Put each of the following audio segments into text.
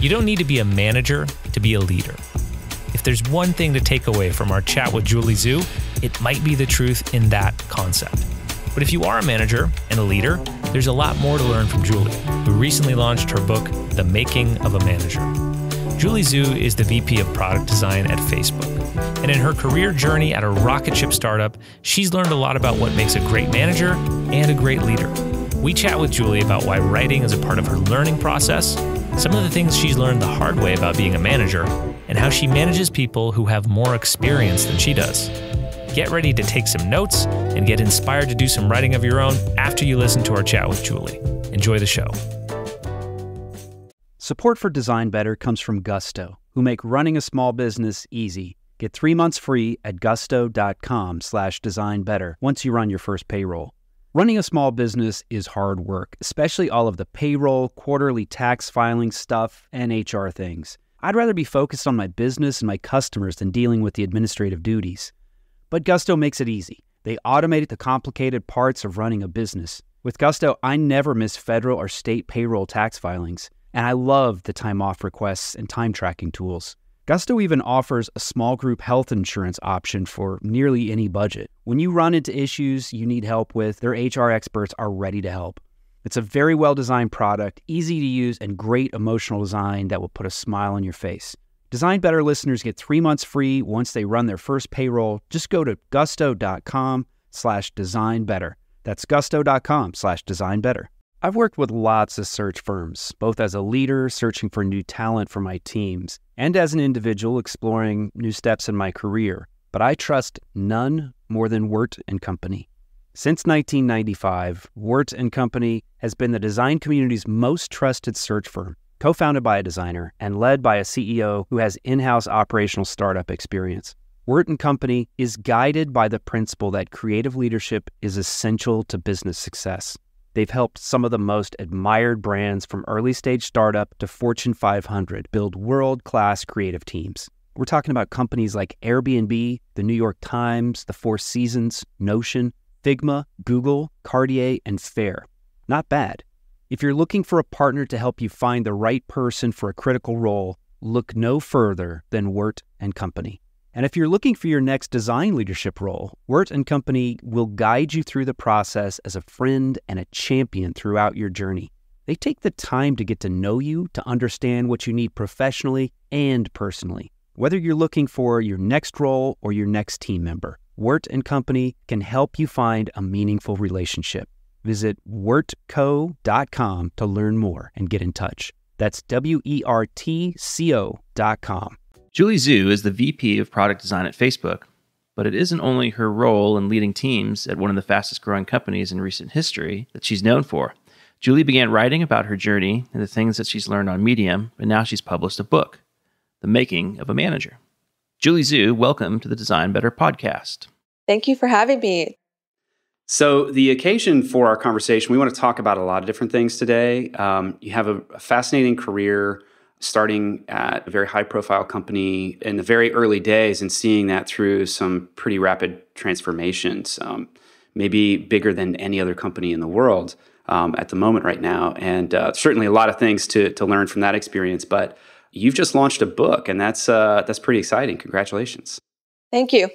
You don't need to be a manager to be a leader. If there's one thing to take away from our chat with Julie Zhuo, it might be the truth in that concept. But if you are a manager and a leader, there's a lot more to learn from Julie, who recently launched her book, The Making of a Manager. Julie Zhuo is the VP of Product Design at Facebook. And in her career journey at a rocket ship startup, she's learned a lot about what makes a great manager and a great leader. We chat with Julie about why writing is a part of her learning process, some of the things she's learned the hard way about being a manager, and how she manages people who have more experience than she does. Get ready to take some notes and get inspired to do some writing of your own after you listen to our chat with Julie. Enjoy the show. Support for Design Better comes from Gusto, who make running a small business easy. Get three months free at gusto.com slash design better once you run your first payroll. Running a small business is hard work, especially all of the payroll, quarterly tax filing stuff, and HR things. I'd rather be focused on my business and my customers than dealing with the administrative duties. But Gusto makes it easy. They automate the complicated parts of running a business. With Gusto, I never miss federal or state payroll tax filings, and I love the time off requests and time tracking tools. Gusto even offers a small group health insurance option for nearly any budget. When you run into issues you need help with, their HR experts are ready to help. It's a very well designed product, easy to use, and great emotional design that will put a smile on your face. Design Better listeners get three months free once they run their first payroll. Just go to gusto.com slash design better. That's gusto.com slash design better. I've worked with lots of search firms, both as a leader searching for new talent for my teams and as an individual exploring new steps in my career. But I trust none more than Wert and Company. Since 1995, Wert and Company has been the design community's most trusted search firm, co-founded by a designer and led by a CEO who has in-house operational startup experience. Wert and Company is guided by the principle that creative leadership is essential to business success. They've helped some of the most admired brands from early stage startup to Fortune 500 build world class creative teams. We're talking about companies like Airbnb, the New York Times, the Four Seasons, Notion, Figma, Google, Cartier, and Faire. Not bad. If you're looking for a partner to help you find the right person for a critical role, look no further than Wert and Company. And if you're looking for your next design leadership role, Wert and Company will guide you through the process as a friend and a champion throughout your journey. They take the time to get to know you, to understand what you need professionally and personally. Whether you're looking for your next role or your next team member, Wert and Company can help you find a meaningful relationship. Visit wertco.com to learn more and get in touch. That's W E R T C O.com. Julie Zhuo is the VP of Product Design at Facebook, but it isn't only her role in leading teams at one of the fastest growing companies in recent history that she's known for. Julie began writing about her journey and the things that she's learned on Medium, and now she's published a book, The Making of a Manager. Julie Zhuo, welcome to the Design Better podcast. Thank you for having me. So, the occasion for our conversation, we want to talk about a lot of different things today. Um, you have a, a fascinating career starting at a very high profile company in the very early days and seeing that through some pretty rapid transformations, um, maybe bigger than any other company in the world um, at the moment right now. And uh, certainly a lot of things to, to learn from that experience. But you've just launched a book, and that's, uh, that's pretty exciting. Congratulations. Thank you.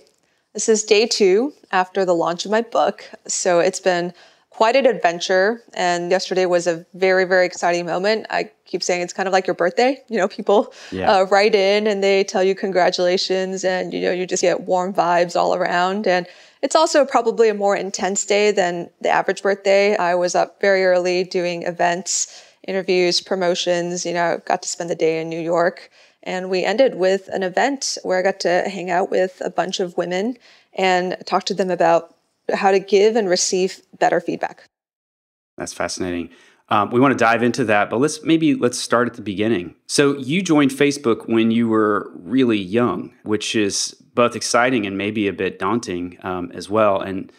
This is day two after the launch of my book. So it's been quite an adventure. And yesterday was a very, very exciting moment. I keep saying it's kind of like your birthday. You know, people yeah. uh, write in and they tell you congratulations, and you know, you just get warm vibes all around. And it's also probably a more intense day than the average birthday. I was up very early doing events, interviews, promotions. You know, got to spend the day in New York. And we ended with an event where I got to hang out with a bunch of women and talk to them about how to give and receive better feedback. That's fascinating. Um, we want to dive into that, but let's maybe let's start at the beginning. So you joined Facebook when you were really young, which is both exciting and maybe a bit daunting um, as well. And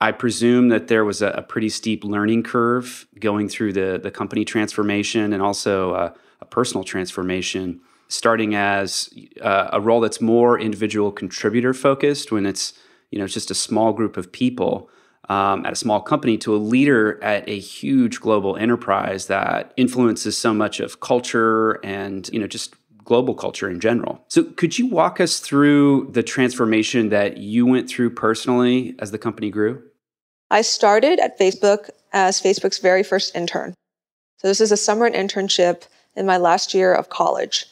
I presume that there was a, a, pretty steep learning curve going through the the company transformation and also uh, a personal transformation, starting as uh, a role that's more individual contributor focused when it's you know, just a small group of people um, at a small company to a leader at a huge global enterprise that influences so much of culture and you know just global culture in general. So could you walk us through the transformation that you went through personally as the company grew? I started at Facebook as Facebook's very first intern. So this is a summer internship in my last year of college.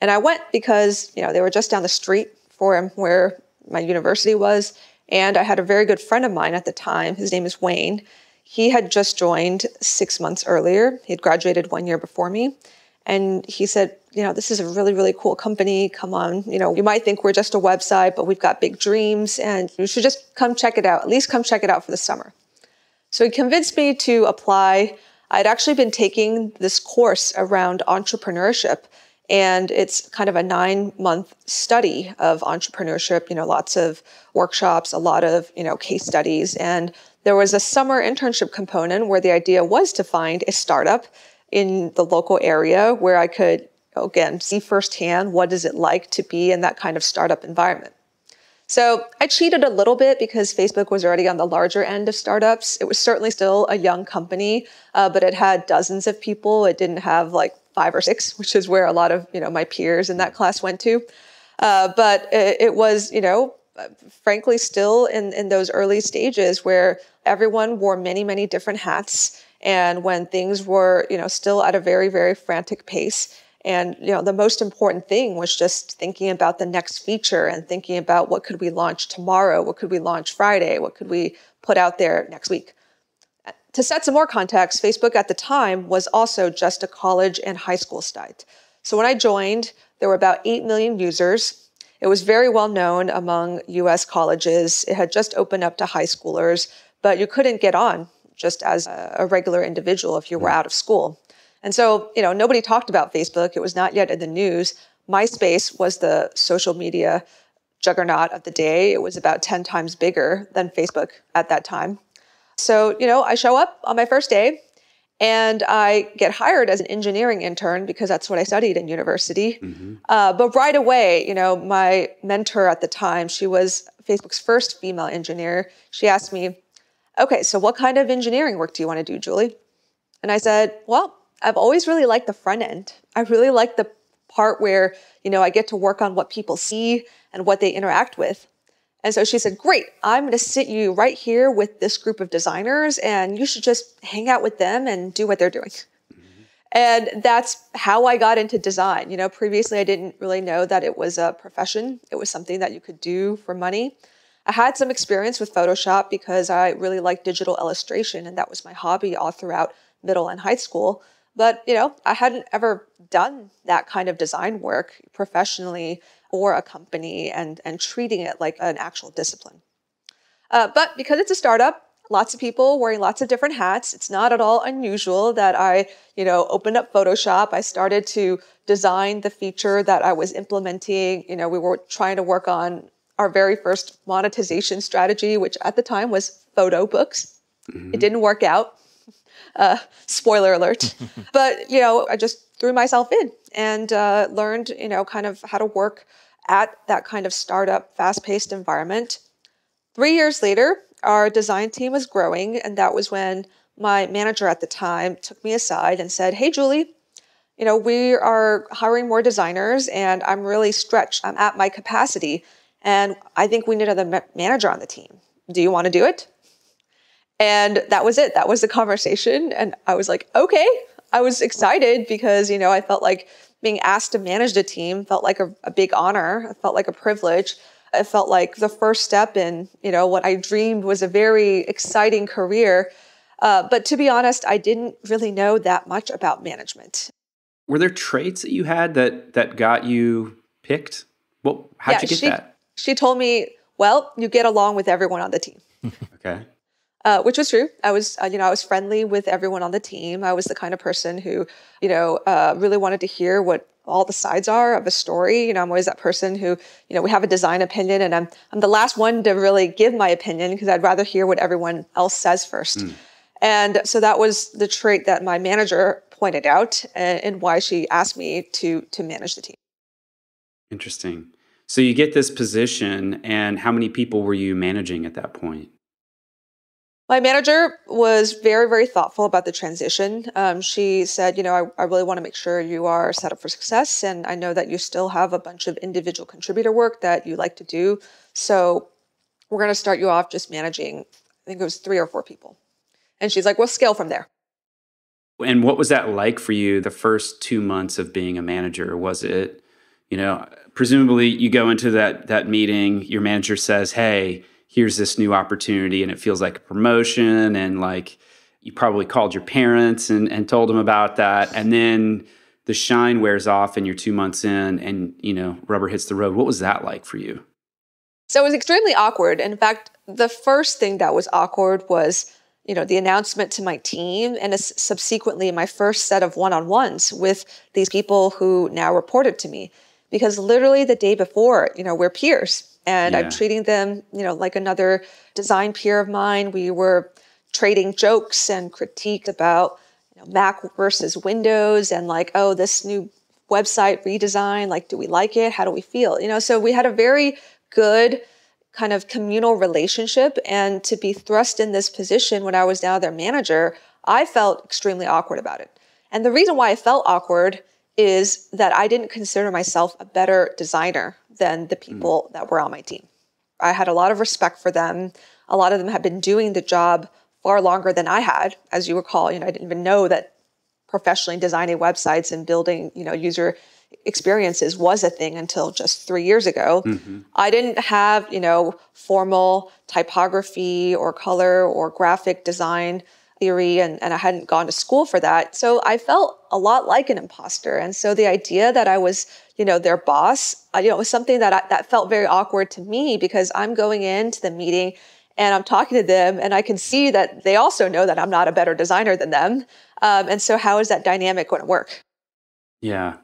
And I went because, you know, they were just down the street from where my university was. And I had a very good friend of mine at the time. His name is Wayne. He had just joined six months earlier. He had graduated one year before me. And he said, you know, this is a really, really cool company. Come on. You know, you might think we're just a website, but we've got big dreams and you should just come check it out. At least come check it out for the summer. So he convinced me to apply. I'd actually been taking this course around entrepreneurship and it's kind of a nine month study of entrepreneurship, you know, lots of workshops, a lot of, you know, case studies. And there was a summer internship component where the idea was to find a startup in the local area where I could, again, see firsthand what is it like to be in that kind of startup environment. So I cheated a little bit because Facebook was already on the larger end of startups. It was certainly still a young company, uh, but it had dozens of people. It didn't have like five or six, which is where a lot of you know my peers in that class went to. Uh, but it, it, was you know frankly still in in those early stages where everyone wore many many different hats, and when things were you know still at a very very frantic pace. And you know the most important thing was just thinking about the next feature and thinking about what could we launch tomorrow, what could we launch Friday, what could we put out there next week. To set some more context, Facebook at the time was also just a college and high school site. So when I joined, there were about 8 million users. It was very well known among US colleges. It had just opened up to high schoolers, but you couldn't get on just as a regular individual if you were out of school. And so, you know, nobody talked about Facebook. It was not yet in the news. MySpace was the social media juggernaut of the day. It was about 10 times bigger than Facebook at that time. So, you know, I show up on my first day and I get hired as an engineering intern because that's what I studied in university. Mm-hmm. Uh, but right away, you know, my mentor at the time, she was Facebook's first female engineer. She asked me, okay, so what kind of engineering work do you want to do, Julie? And I said, well, I've always really liked the front end. I really like the part where, you know, I get to work on what people see and what they interact with. And so she said, Great, I'm going to sit you right here with this group of designers, and you should just hang out with them and do what they're doing. Mm-hmm. And that's how I got into design. You know, previously I didn't really know that it was a profession, it was something that you could do for money. I had some experience with Photoshop because I really liked digital illustration, and that was my hobby all throughout middle and high school. But, you know, I hadn't ever done that kind of design work professionally for a company and, and treating it like an actual discipline. Uh, but because it's a startup, lots of people wearing lots of different hats. It's not at all unusual that I, you know, opened up Photoshop. I started to design the feature that I was implementing. You know, we were trying to work on our very first monetization strategy, which at the time was photo books. Mm-hmm. It didn't work out. Uh, spoiler alert. but, you know, I just threw myself in and uh, learned, you know, kind of how to work at that kind of startup, fast paced environment. Three years later, our design team was growing, and that was when my manager at the time took me aside and said, Hey, Julie, you know, we are hiring more designers, and I'm really stretched. I'm at my capacity, and I think we need another manager on the team. Do you want to do it? And that was it. That was the conversation. And I was like, okay. I was excited because, you know, I felt like being asked to manage the team felt like a, a big honor. It felt like a privilege. It felt like the first step in, you know, what I dreamed was a very exciting career. Uh, but to be honest, I didn't really know that much about management. Were there traits that you had that that got you picked? Well, how'd yeah, you get she, that? She told me, "Well, you get along with everyone on the team." okay. Uh, which was true. I was, uh, you know, I was friendly with everyone on the team. I was the kind of person who, you know, uh, really wanted to hear what all the sides are of a story. You know, I'm always that person who, you know, we have a design opinion, and I'm I'm the last one to really give my opinion because I'd rather hear what everyone else says first. Mm. And so that was the trait that my manager pointed out, and, and why she asked me to to manage the team. Interesting. So you get this position, and how many people were you managing at that point? My manager was very, very thoughtful about the transition. Um, she said, You know, I, I really want to make sure you are set up for success. And I know that you still have a bunch of individual contributor work that you like to do. So we're going to start you off just managing, I think it was three or four people. And she's like, We'll scale from there. And what was that like for you the first two months of being a manager? Was it, you know, presumably you go into that that meeting, your manager says, Hey, here's this new opportunity and it feels like a promotion and like you probably called your parents and, and told them about that and then the shine wears off and you're two months in and you know rubber hits the road. What was that like for you? So it was extremely awkward. In fact the first thing that was awkward was you know the announcement to my team and subsequently my first set of one-on-ones with these people who now reported to me. Because literally the day before you know we're peers and yeah. I'm treating them, you know, like another design peer of mine. We were trading jokes and critique about you know, Mac versus Windows and like, oh, this new website redesign, like, do we like it? How do we feel? You know, so we had a very good kind of communal relationship. And to be thrust in this position when I was now their manager, I felt extremely awkward about it. And the reason why I felt awkward is that I didn't consider myself a better designer than the hmm. people mm. that were on my team. I had a lot of respect for them. A lot of them had been doing the job far longer than I had. As you recall, you know, I didn't even know that professionally designing websites and building, you know, user experiences was a thing until just three years ago. Mm-hmm. I didn't have, you know, formal typography or color or graphic design theory and, and I hadn't gone to school for that. So I felt a lot like an imposter. And so the idea that I was, you know, their boss, uh, you know, was something that I, that felt very awkward to me because I'm going into the meeting and I'm talking to them and I can see that they also know that I'm not a better designer than them. Um, and so how is that dynamic going to work? Yeah.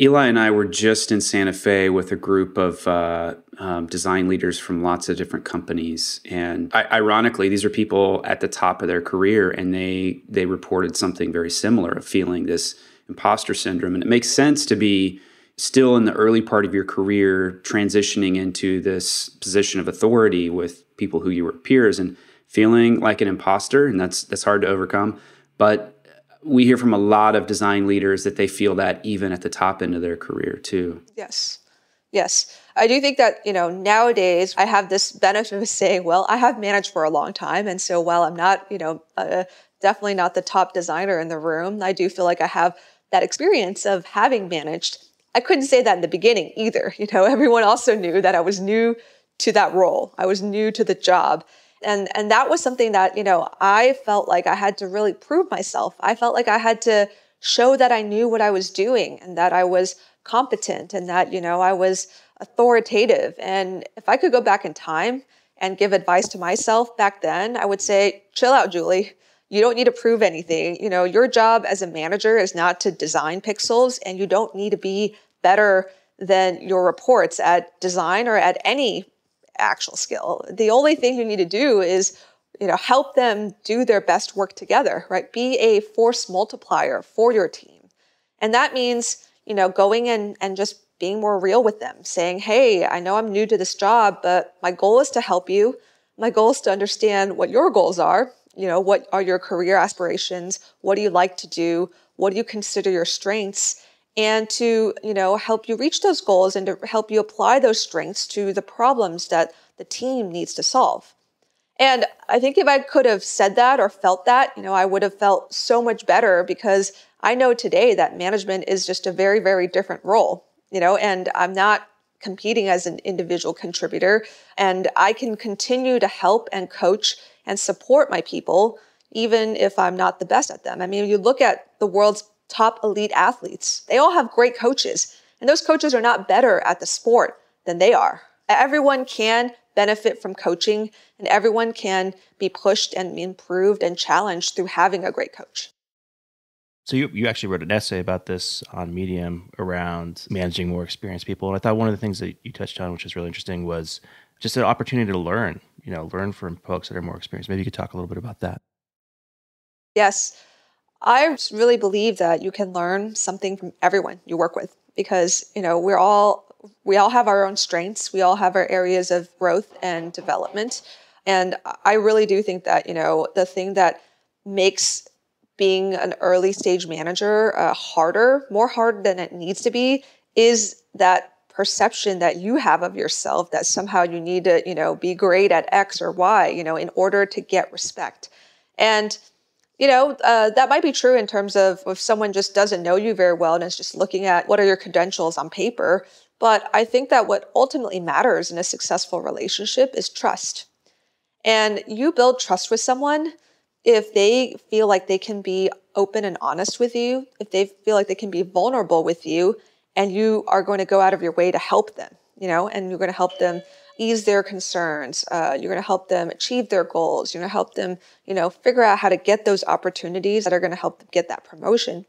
Eli and I were just in Santa Fe with a group of uh, um, design leaders from lots of different companies, and I, ironically, these are people at the top of their career, and they they reported something very similar of feeling this imposter syndrome, and it makes sense to be still in the early part of your career, transitioning into this position of authority with people who you were peers, and feeling like an imposter, and that's that's hard to overcome, but we hear from a lot of design leaders that they feel that even at the top end of their career too. Yes. Yes. I do think that, you know, nowadays I have this benefit of saying, well, I have managed for a long time. And so while I'm not, you know, uh, definitely not the top designer in the room, I do feel like I have that experience of having managed. I couldn't say that in the beginning either. You know, everyone also knew that I was new to that role. I was new to the job. And and that was something that, you know, I felt like I had to really prove myself. I felt like I had to show that I knew what I was doing and that I was competent and that, you know, I was authoritative. And if I could go back in time and give advice to myself back then, I would say, chill out, Julie. You don't need to prove anything. You know, your job as a manager is not to design pixels and you don't need to be better than your reports at design or at any actual skill. The only thing you need to do is, you know, help them do their best work together, right? Be a force multiplier for your team. And that means, you know, going in and just being more real with them, saying, hey, I know I'm new to this job, but my goal is to help you. My goal is to understand what your goals are. You know, what are your career aspirations? What do you like to do? What do you consider your strengths? And to you know help you reach those goals and to help you apply those strengths to the problems that the team needs to solve. And i think if i could have said that or felt that you know i would have felt so much better because i know today that management is just a very very different role you know and i'm not competing as an individual contributor. And i can continue to help and coach and support my people even if i'm not the best at them. I mean you look at the world's top elite athletes. They all have great coaches, and those coaches are not better at the sport than they are. Everyone can benefit from coaching, and everyone can be pushed and improved and challenged through having a great coach. So you, you actually wrote an essay about this on Medium around managing more experienced people. And I thought one of the things that you touched on, which was really interesting, was just an opportunity to learn, you know, learn from folks that are more experienced. Maybe you could talk a little bit about that. Yes. I really believe that you can learn something from everyone you work with because, you know, we're all we all have our own strengths. We all have our areas of growth and development. And I really do think that, you know, the thing that makes being an early stage manager uh, harder, more hard than it needs to be, is that perception that you have of yourself that somehow you need to, you know, be great at X or Y, you know, in order to get respect. And you know, uh, that might be true in terms of if someone just doesn't know you very well and is just looking at what are your credentials on paper. But I think that what ultimately matters in a successful relationship is trust. And you build trust with someone if they feel like they can be open and honest with you, if they feel like they can be vulnerable with you, and you are going to go out of your way to help them, you know, and you're going to help them ease their concerns. Uh, you're going to help them achieve their goals. You're going to help them, you know, figure out how to get those opportunities that are going to help them get that promotion.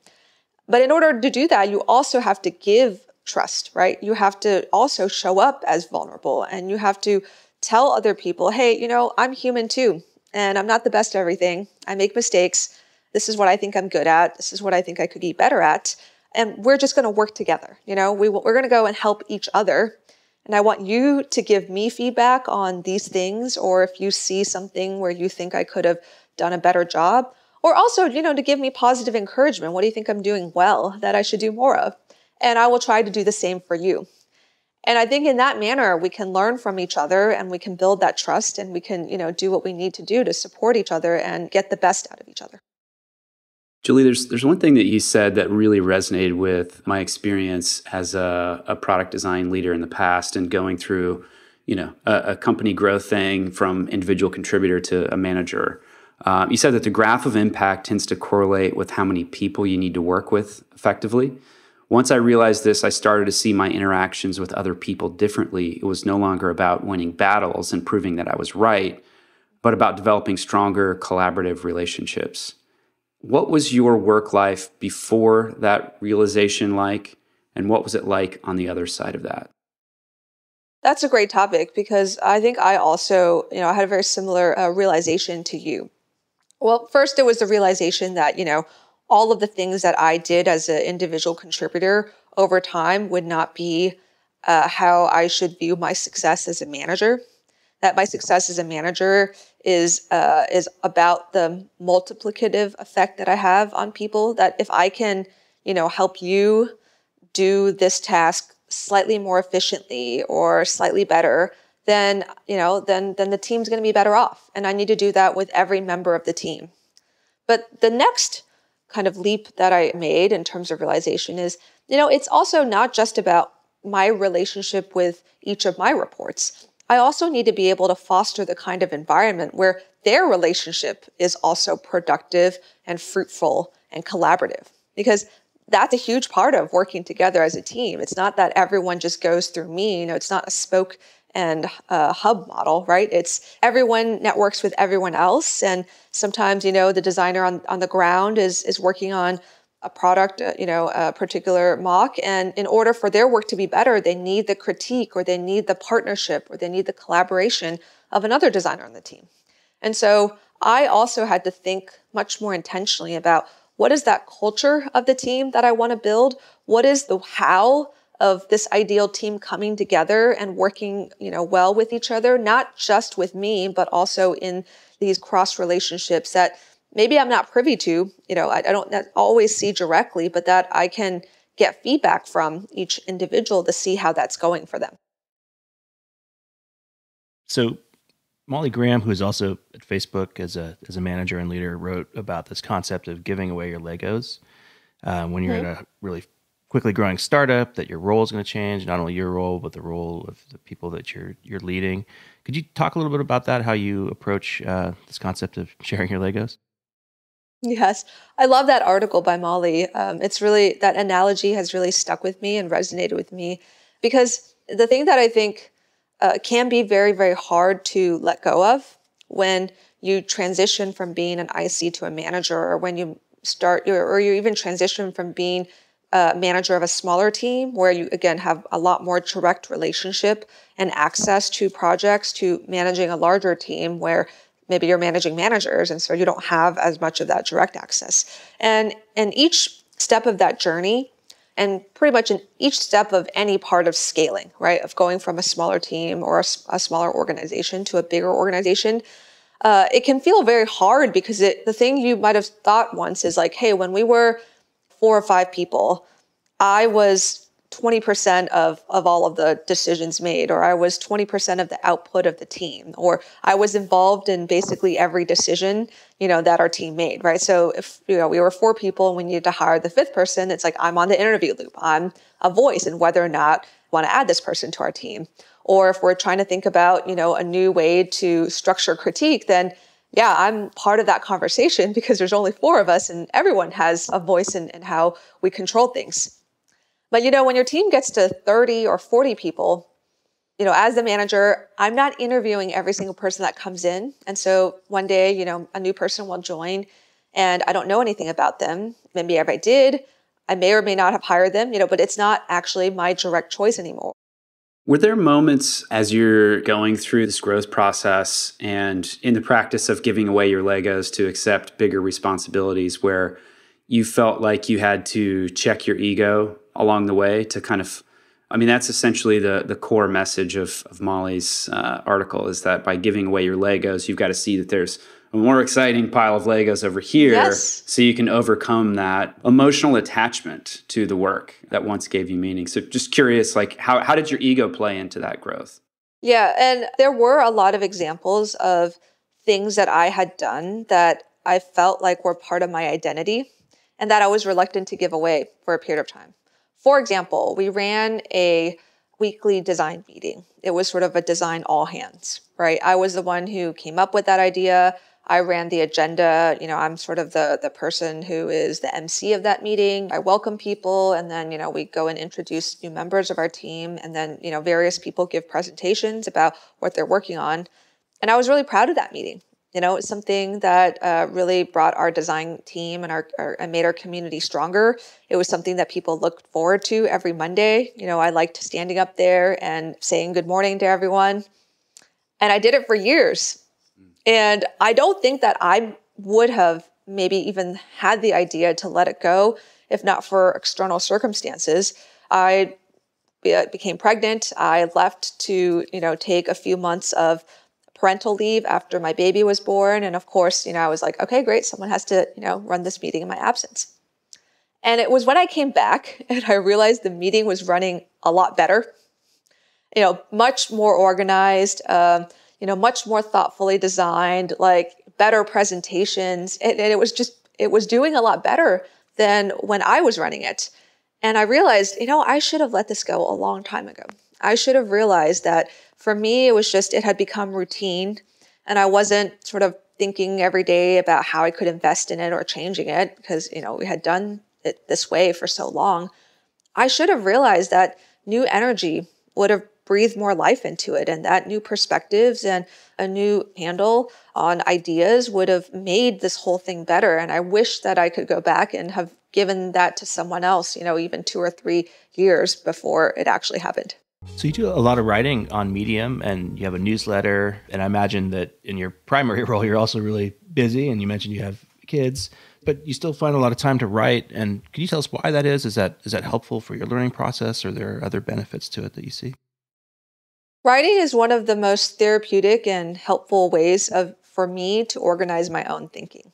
But in order to do that, you also have to give trust, right? You have to also show up as vulnerable and you have to tell other people, hey, you know, I'm human too, and I'm not the best at everything. I make mistakes. This is what I think I'm good at. This is what I think I could be better at. And we're just going to work together. You know, we, we're going to go and help each other. And I want you to give me feedback on these things, or if you see something where you think I could have done a better job, or also, you know, to give me positive encouragement. What do you think I'm doing well that I should do more of? And I will try to do the same for you. And I think in that manner, we can learn from each other and we can build that trust and we can, you know, do what we need to do to support each other and get the best out of each other. Julie, there's there's one thing that you said that really resonated with my experience as a, a product design leader in the past and going through, you know, a, a company growth thing from individual contributor to a manager. Um, you said that the graph of impact tends to correlate with how many people you need to work with effectively. Once I realized this, I started to see my interactions with other people differently. It was no longer about winning battles and proving that I was right, but about developing stronger collaborative relationships. What was your work life before that realization like, and what was it like on the other side of that? That's a great topic because I think I also, you know, I had a very similar uh, realization to you. Well, first, it was the realization that, you know, all of the things that I did as an individual contributor over time would not be uh, how I should view my success as a manager. That my success as a manager is uh, is about the multiplicative effect that I have on people. That if I can, you know, help you do this task slightly more efficiently or slightly better, then you know, then then the team's going to be better off. And I need to do that with every member of the team. But the next kind of leap that I made in terms of realization is, you know, it's also not just about my relationship with each of my reports. I also need to be able to foster the kind of environment where their relationship is also productive and fruitful and collaborative. Because that's a huge part of working together as a team. It's not that everyone just goes through me. You know, it's not a spoke and a hub model, right? It's everyone networks with everyone else. And sometimes, you know, the designer on, on the ground is, is working on a product, uh, you know, a particular mock. And in order for their work to be better, they need the critique or they need the partnership or they need the collaboration of another designer on the team. And so I also had to think much more intentionally about what is that culture of the team that I want to build? What is the how of this ideal team coming together and working, you know, well with each other, not just with me, but also in these cross relationships that maybe I'm not privy to, you know, I, I don't always see directly, but that I can get feedback from each individual to see how that's going for them. So Molly Graham, who is also at Facebook as a as a manager and leader, wrote about this concept of giving away your Legos uh, when you're mm-hmm. in a really quickly growing startup that your role is going to change not only your role but the role of the people that you're you're leading could you talk a little bit about that how you approach uh, this concept of sharing your legos yes. I love that article by molly. Um, it's really that analogy has really stuck with me and resonated with me because the thing that i think uh, can be very very hard to let go of when you transition from being an ic to a manager or when you start or you even transition from being a manager of a smaller team where you again have a lot more direct relationship and access to projects to managing a larger team where maybe you're managing managers and so you don't have as much of that direct access and and each step of that journey and pretty much in each step of any part of scaling, right? Of going from a smaller team or a, a smaller organization to a bigger organization, uh, it can feel very hard because it, the thing you might have thought once is like, hey, when we were four or five people, I was 20% of, of all of the decisions made, or I was 20% of the output of the team, or I was involved in basically every decision, you know, that our team made, right? So if, you know, we were four people and we needed to hire the fifth person, it's like, I'm on the interview loop. I'm a voice in whether or not we want to add this person to our team. Or if we're trying to think about, you know, a new way to structure critique, then yeah, I'm part of that conversation because there's only four of us and everyone has a voice in, in how we control things. But you know, when your team gets to 30 or 40 people, you know, as the manager, I'm not interviewing every single person that comes in. And so one day, you know, a new person will join and I don't know anything about them. Maybe if I did, I may or may not have hired them, you know, but it's not actually my direct choice anymore. Were there moments as you're going through this growth process and in the practice of giving away your Legos to accept bigger responsibilities where you felt like you had to check your ego along the way to kind of I mean, that's essentially the the core message of, of Molly's uh, article is that by giving away your Legos, you've got to see that there's a more exciting pile of Legos over here, yes. so you can overcome that emotional attachment to the work that once gave you meaning. So, just curious, like how how did your ego play into that growth? Yeah, and there were a lot of examples of things that I had done that I felt like were part of my identity, and that I was reluctant to give away for a period of time. For example, we ran a weekly design meeting. It was sort of a design all hands, right? I was the one who came up with that idea. I ran the agenda. You know, I'm sort of the the person who is the MC of that meeting. I welcome people and then, you know, we go and introduce new members of our team and then, you know, various people give presentations about what they're working on. And I was really proud of that meeting. You know, it's something that uh, really brought our design team and our, our, and made our community stronger. It was something that people looked forward to every Monday. You know, I liked standing up there and saying good morning to everyone, and I did it for years. And I don't think that I would have maybe even had the idea to let it go if not for external circumstances. I became pregnant. I left to, you know, take a few months of parental leave after my baby was born. And of course, you know, I was like, okay, great. Someone has to, you know, run this meeting in my absence. And it was when I came back and I realized the meeting was running a lot better, you know, much more organized, um, you know, much more thoughtfully designed, like better presentations. And, and it was just, it was doing a lot better than when I was running it. And I realized, you know, I should have let this go a long time ago. I should have realized that for me, it was just, it had become routine and I wasn't sort of thinking every day about how I could invest in it or changing it because, you know, we had done it this way for so long. I should have realized that new energy would have breathed more life into it and that new perspectives and a new handle on ideas would have made this whole thing better. And I wish that I could go back and have given that to someone else, you know, even two or three years before it actually happened. So you do a lot of writing on Medium and you have a newsletter. And I imagine that in your primary role, you're also really busy. And you mentioned you have kids, but you still find a lot of time to write. And can you tell us why that is? Is that is that helpful for your learning process, or there are other benefits to it that you see? Writing is one of the most therapeutic and helpful ways of for me to organize my own thinking.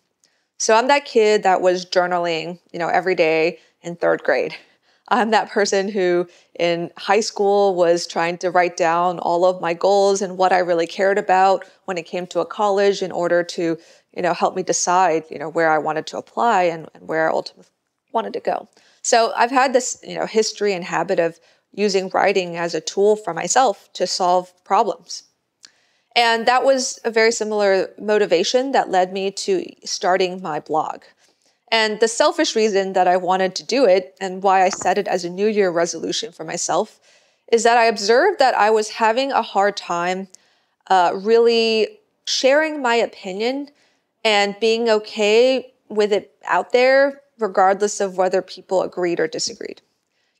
So I'm that kid that was journaling, you know, every day in third grade. I'm that person who in high school was trying to write down all of my goals and what I really cared about when it came to a college in order to, you know, help me decide, you know, where I wanted to apply and, and where I ultimately wanted to go. So I've had this, you know, history and habit of using writing as a tool for myself to solve problems. And that was a very similar motivation that led me to starting my blog. And the selfish reason that I wanted to do it and why I set it as a New Year resolution for myself is that I observed that I was having a hard time uh, really sharing my opinion and being okay with it out there, regardless of whether people agreed or disagreed.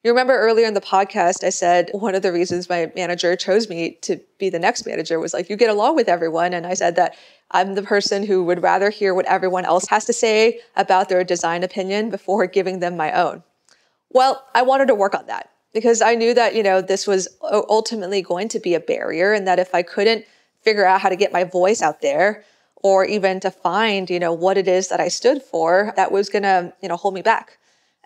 You remember earlier in the podcast, I said one of the reasons my manager chose me to be the next manager was like, you get along with everyone. And I said that I'm the person who would rather hear what everyone else has to say about their design opinion before giving them my own. Well, I wanted to work on that because I knew that, you know, this was ultimately going to be a barrier and that if I couldn't figure out how to get my voice out there or even to find, you know, what it is that I stood for, that was going to, you know, hold me back.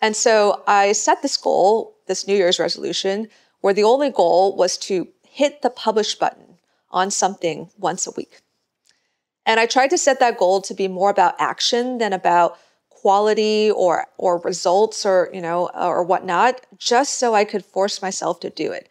And so I set this goal, this New Year's resolution, where the only goal was to hit the publish button on something once a week. And I tried to set that goal to be more about action than about quality or or results or you know or whatnot, just so I could force myself to do it.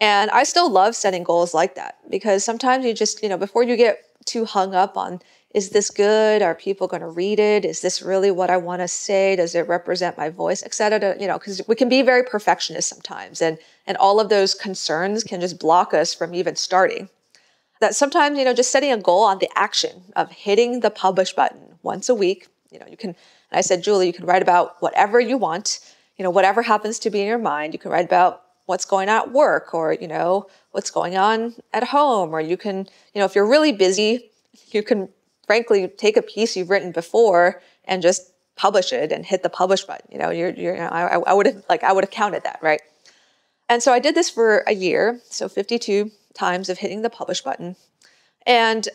And I still love setting goals like that because sometimes you just you know before you get too hung up on is this good? Are people going to read it? Is this really what I want to say? Does it represent my voice, et cetera? You know, because we can be very perfectionist sometimes, and and all of those concerns can just block us from even starting that sometimes, you know, just setting a goal on the action of hitting the publish button once a week, you know, you can, I said, Julie, you can write about whatever you want, you know, whatever happens to be in your mind. You can write about what's going on at work or, you know, what's going on at home. Or you can, you know, if you're really busy, you can frankly take a piece you've written before and just publish it and hit the publish button. You know, you're, you're, I, I would have, like, I would have counted that, right? And so I did this for a year. So 52 times of hitting the publish button. And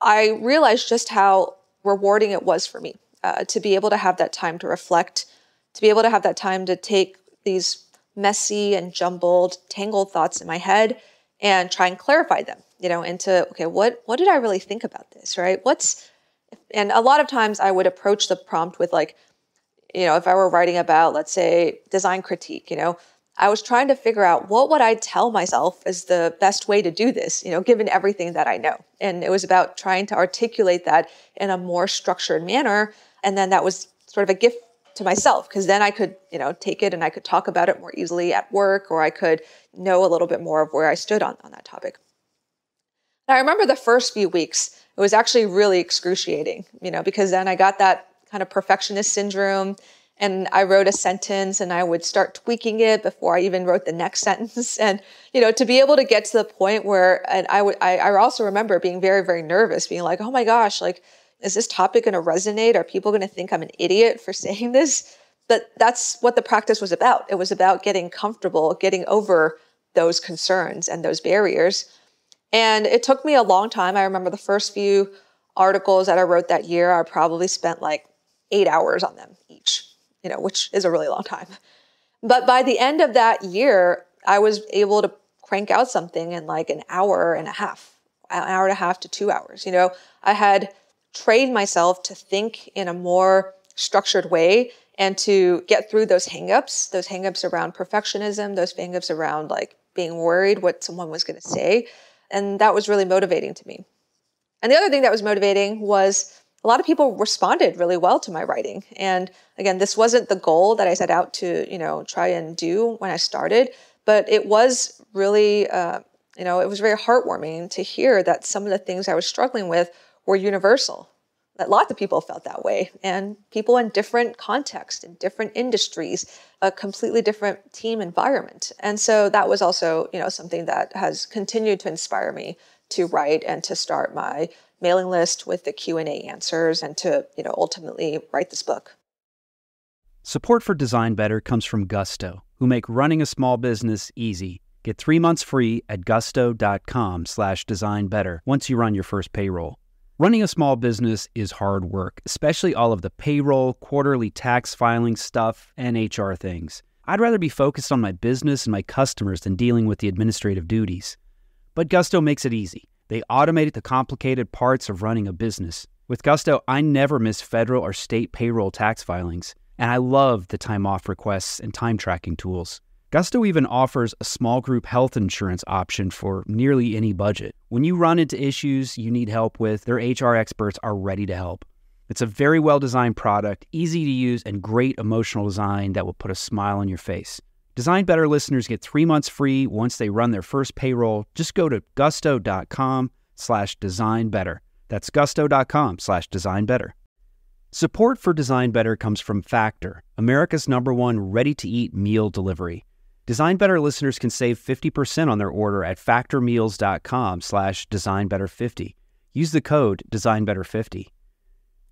I realized just how rewarding it was for me uh, to be able to have that time to reflect, to be able to have that time to take these messy and jumbled, tangled thoughts in my head and try and clarify them, you know, into, okay, what, what did I really think about this, right? What's, and a lot of times I would approach the prompt with like, you know, if I were writing about, let's say, design critique, you know, I was trying to figure out what would I tell myself is the best way to do this, you know, given everything that I know. And it was about trying to articulate that in a more structured manner. And then that was sort of a gift to myself because then I could, you know, take it and I could talk about it more easily at work or I could know a little bit more of where I stood on, on that topic. Now, I remember the first few weeks, it was actually really excruciating, you know, because then I got that kind of perfectionist syndrome and I wrote a sentence and I would start tweaking it before I even wrote the next sentence. And, you know, to be able to get to the point where, and I would, I, I also remember being very, very nervous, being like, oh my gosh, like, is this topic going to resonate? Are people going to think I'm an idiot for saying this? But that's what the practice was about. It was about getting comfortable, getting over those concerns and those barriers. And it took me a long time. I remember the first few articles that I wrote that year, I probably spent like eight hours on them each you know, which is a really long time. But by the end of that year, I was able to crank out something in like an hour and a half, an hour and a half to two hours. You know, I had trained myself to think in a more structured way and to get through those hangups, those hangups around perfectionism, those hangups around like being worried what someone was going to say. And that was really motivating to me. And the other thing that was motivating was a lot of people responded really well to my writing. And again, this wasn't the goal that I set out to, you know, try and do when I started, but it was really, uh, you know, it was very heartwarming to hear that some of the things I was struggling with were universal. That lots of people felt that way, and people in different contexts, in different industries, a completely different team environment. And so that was also, you know, something that has continued to inspire me to write and to start my mailing list with the Q&A answers and to, you know, ultimately write this book. Support for Design Better comes from Gusto, who make running a small business easy. Get 3 months free at gusto.com slash design better once you run your first payroll. Running a small business is hard work, especially all of the payroll, quarterly tax filing stuff, and HR things. I'd rather be focused on my business and my customers than dealing with the administrative duties. But Gusto makes it easy. They automated the complicated parts of running a business. With Gusto, I never miss federal or state payroll tax filings, and I love the time off requests and time tracking tools. Gusto even offers a small group health insurance option for nearly any budget. When you run into issues you need help with, their HR experts are ready to help. It's a very well designed product, easy to use, and great emotional design that will put a smile on your face. Design Better listeners get three months free once they run their first payroll. Just go to gusto.com slash design better. That's gusto.com slash design better. Support for Design Better comes from Factor, America's number one ready to eat meal delivery. Design Better listeners can save 50% on their order at factormeals.com slash designbetter50. Use the code designbetter50.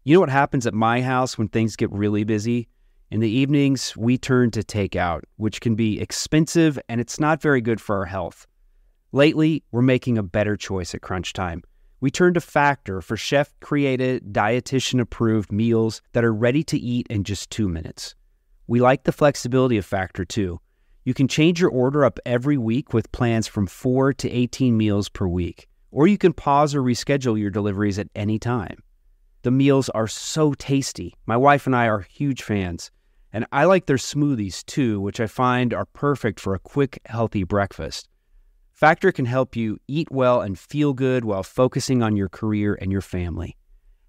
You know what happens at my house when things get really busy? In the evenings, we turn to takeout, which can be expensive and it's not very good for our health. Lately, we're making a better choice at crunch time. We turn to Factor for chef created, dietitian approved meals that are ready to eat in just two minutes. We like the flexibility of Factor too. You can change your order up every week with plans from 4 to 18 meals per week, or you can pause or reschedule your deliveries at any time. The meals are so tasty. My wife and I are huge fans. And I like their smoothies too, which I find are perfect for a quick, healthy breakfast. Factor can help you eat well and feel good while focusing on your career and your family.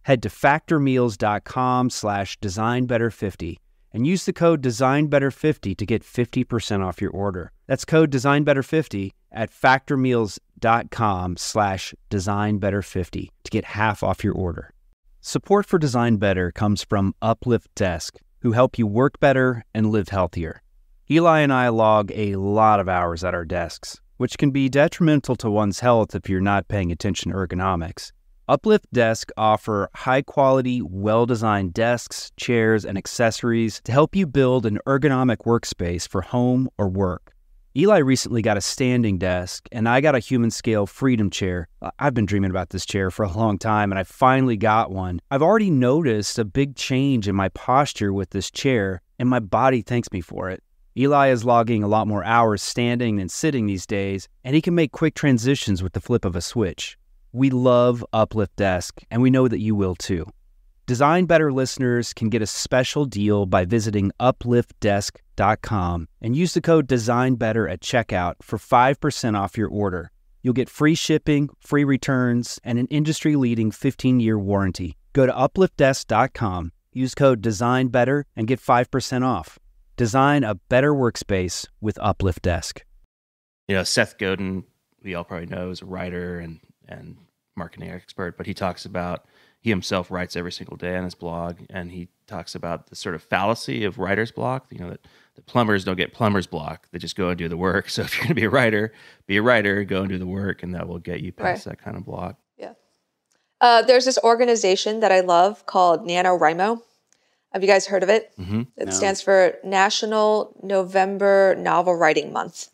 Head to factormeals.com slash designbetter50 and use the code designbetter50 to get 50% off your order. That's code designbetter50 at factormeals.com slash designbetter50 to get half off your order. Support for Design Better comes from Uplift Desk who help you work better and live healthier. Eli and I log a lot of hours at our desks, which can be detrimental to one's health if you're not paying attention to ergonomics. Uplift Desk offer high quality, well designed desks, chairs, and accessories to help you build an ergonomic workspace for home or work. Eli recently got a standing desk, and I got a Humanscale freedom chair. I've been dreaming about this chair for a long time, and I finally got one. I've already noticed a big change in my posture with this chair, and my body thanks me for it. Eli is logging a lot more hours standing than sitting these days, and he can make quick transitions with the flip of a switch. We love Uplift Desk, and we know that you will too. Design Better listeners can get a special deal by visiting upliftdesk.com and use the code DesignBetter at checkout for 5% off your order. You'll get free shipping, free returns, and an industry leading 15 year warranty. Go to upliftdesk.com, use code DesignBetter, and get 5% off. Design a better workspace with Uplift Desk. You know, Seth Godin, we all probably know, is a writer and, and marketing expert, but he talks about he himself writes every single day on his blog, and he talks about the sort of fallacy of writer's block. You know that the plumbers don't get plumber's block; they just go and do the work. So if you're going to be a writer, be a writer, go and do the work, and that will get you past right. that kind of block. Yeah. Uh, there's this organization that I love called NaNoWriMo. Have you guys heard of it? Mm-hmm. It no. stands for National November Novel Writing Month.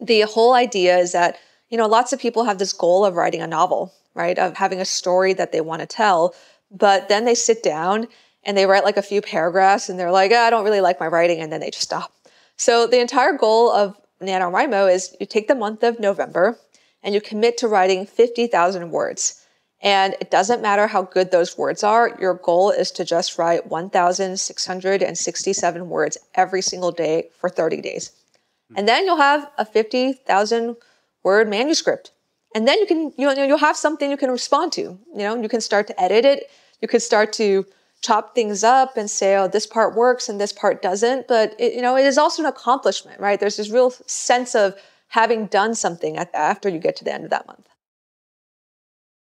The whole idea is that you know lots of people have this goal of writing a novel right? Of having a story that they want to tell. But then they sit down and they write like a few paragraphs and they're like, oh, I don't really like my writing. And then they just stop. So the entire goal of NaNoWriMo is you take the month of November and you commit to writing 50,000 words. And it doesn't matter how good those words are, your goal is to just write 1,667 words every single day for 30 days. And then you'll have a 50,000 word manuscript. And then you can you know you'll have something you can respond to you know you can start to edit it. You can start to chop things up and say oh this part works and this part doesn't. But it, you know it is also an accomplishment right? There's this real sense of having done something after you get to the end of that month.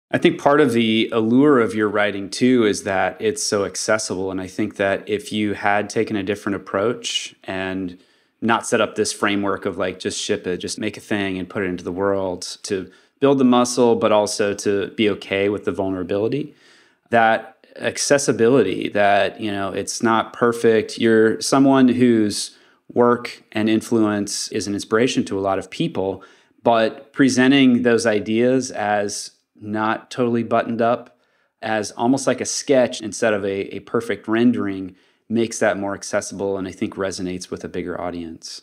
I think part of the allure of your writing too is that it's so accessible. And I think that if you had taken a different approach and not set up this framework of like just ship it, just make a thing and put it into the world to build the muscle, but also to be okay with the vulnerability. That accessibility, that, you know, it's not perfect. You're someone whose work and influence is an inspiration to a lot of people, but presenting those ideas as not totally buttoned up, as almost like a sketch instead of a, a perfect rendering makes that more accessible and I think resonates with a bigger audience.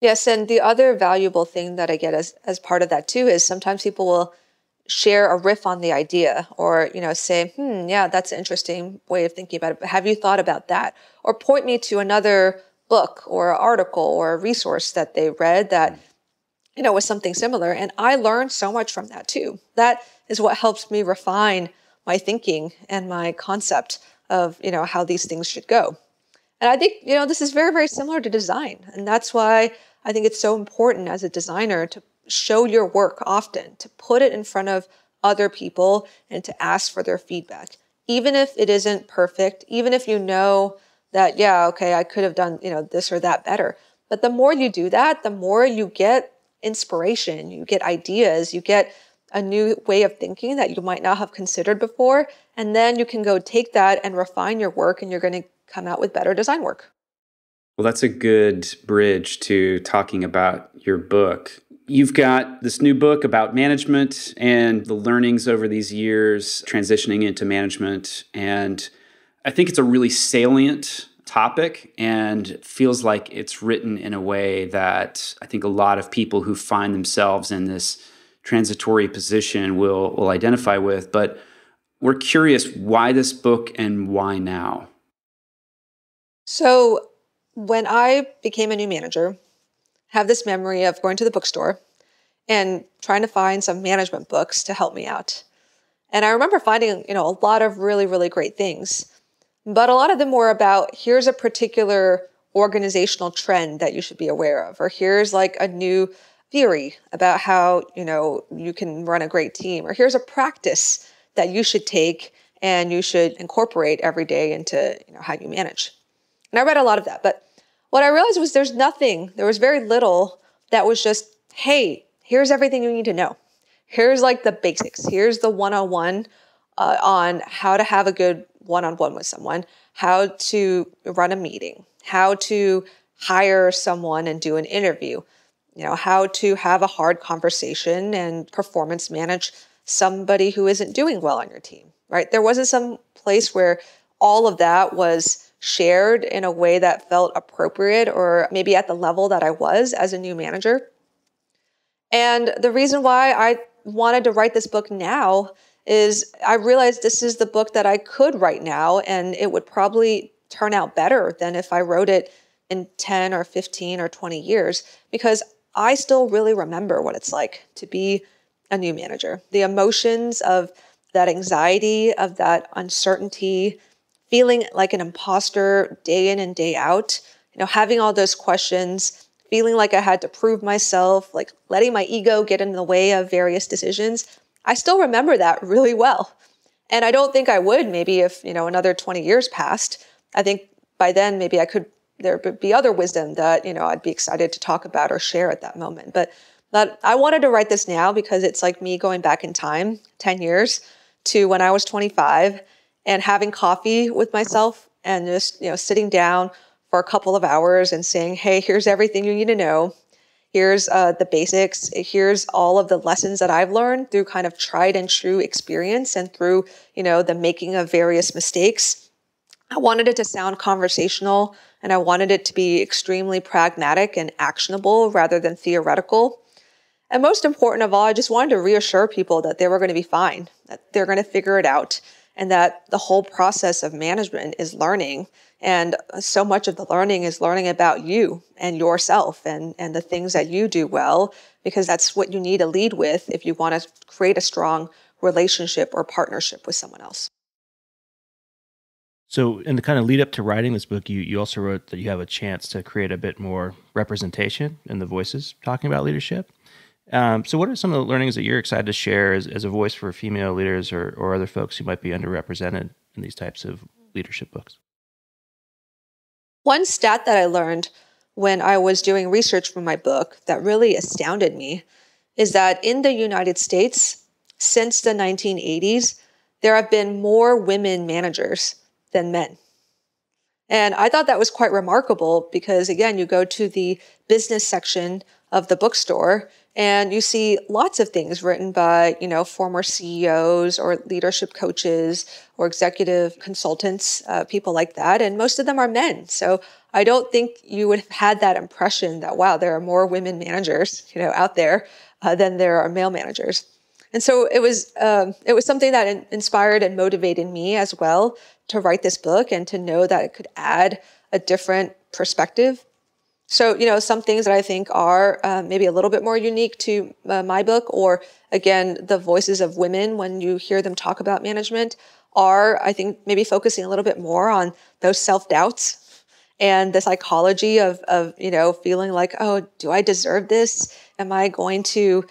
Yes, and the other valuable thing that I get as as part of that too is sometimes people will share a riff on the idea or you know say hmm yeah that's an interesting way of thinking about it but have you thought about that? Or point me to another book or article or a resource that they read that you know was something similar and i learned so much from that too. That is what helps me refine my thinking and my concept of you know how these things should go and i think you know this is very very similar to design and that's why I think it's so important as a designer to show your work often, to put it in front of other people and to ask for their feedback. Even if it isn't perfect, even if you know that, yeah, okay, I could have done, you know, this or that better. But the more you do that, the more you get inspiration, you get ideas, you get a new way of thinking that you might not have considered before. And then you can go take that and refine your work, and you're going to come out with better design work. Well, that's a good bridge to talking about your book. You've got this new book about management and the learnings over these years, transitioning into management. And I think it's a really salient topic and feels like it's written in a way that I think a lot of people who find themselves in this transitory position will, will identify with. But we're curious why this book and why now? So, when I became a new manager, have this memory of going to the bookstore and trying to find some management books to help me out. And I remember finding, you know, a lot of really, really great things. But a lot of them were about here's a particular organizational trend that you should be aware of, or here's like a new theory about how, you know, you can run a great team, or here's a practice that you should take and you should incorporate every day into, you know, how you manage. And I read a lot of that, but what I realized was there's nothing, there was very little that was just, hey, here's everything you need to know. Here's like the basics. Here's the one on one on how to have a good one on one with someone, how to run a meeting, how to hire someone and do an interview, you know, how to have a hard conversation and performance manage somebody who isn't doing well on your team, right? There wasn't some place where all of that was shared in a way that felt appropriate or maybe at the level that I was as a new manager. And the reason why I wanted to write this book now is I realized this is the book that I could write now, and it would probably turn out better than if I wrote it in 10 or 15 or 20 years because I still really remember what it's like to be a new manager. The emotions of that anxiety, of that uncertainty, feeling like an imposter day in and day out, you know, having all those questions, feeling like I had to prove myself, like letting my ego get in the way of various decisions. I still remember that really well. And I don't think I would maybe if, you know, another 20 years passed. I think by then maybe I could there would be other wisdom that, you know, I'd be excited to talk about or share at that moment. But that I wanted to write this now because it's like me going back in time 10 years to when I was 25 and having coffee with myself and just, you know, sitting down for a couple of hours and saying, "Hey, here's everything you need to know. Here's uh, the basics. Here's all of the lessons that i've learned through kind of tried and true experience and through you know the making of various mistakes. I wanted it to sound conversational and i wanted it to be extremely pragmatic and actionable rather than theoretical and most important of all i just wanted to reassure people that they were going to be fine that they're going to figure it out and that the whole process of management is learning and so much of the learning is learning about you and yourself and, and the things that you do well, because that's what you need to lead with if you want to create a strong relationship or partnership with someone else. So, in the kind of lead up to writing this book, you, you also wrote that you have a chance to create a bit more representation in the voices talking about leadership. Um, so, what are some of the learnings that you're excited to share as, as a voice for female leaders or, or other folks who might be underrepresented in these types of leadership books? One stat that I learned when I was doing research for my book that really astounded me is that in the United States, since the 1980s, there have been more women managers than men. And I thought that was quite remarkable because, again, you go to the business section of the bookstore and you see lots of things written by, you know, former CEOs or leadership coaches or executive consultants, uh, people like that. And most of them are men. So I don't think you would have had that impression that, wow, there are more women managers, you know, out there uh, than there are male managers. And so it was, um, it was something that in- inspired and motivated me as well to write this book and to know that it could add a different perspective so, you know, some things that I think are uh, maybe a little bit more unique to uh, my book, or again, the voices of women when you hear them talk about management, are, I think, maybe focusing a little bit more on those self doubts and the psychology of, of, you know, feeling like, oh, do I deserve this? Am I going to,